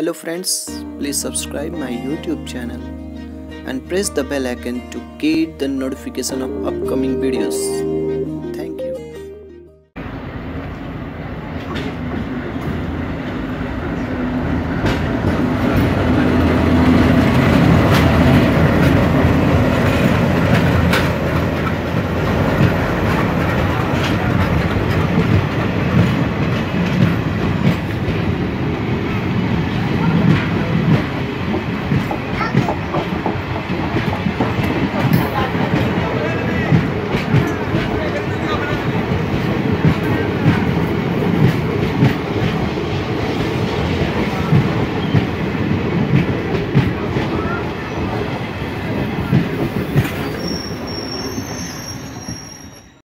Hello friends, please subscribe my YouTube channel and press the bell icon to get the notification of upcoming videos.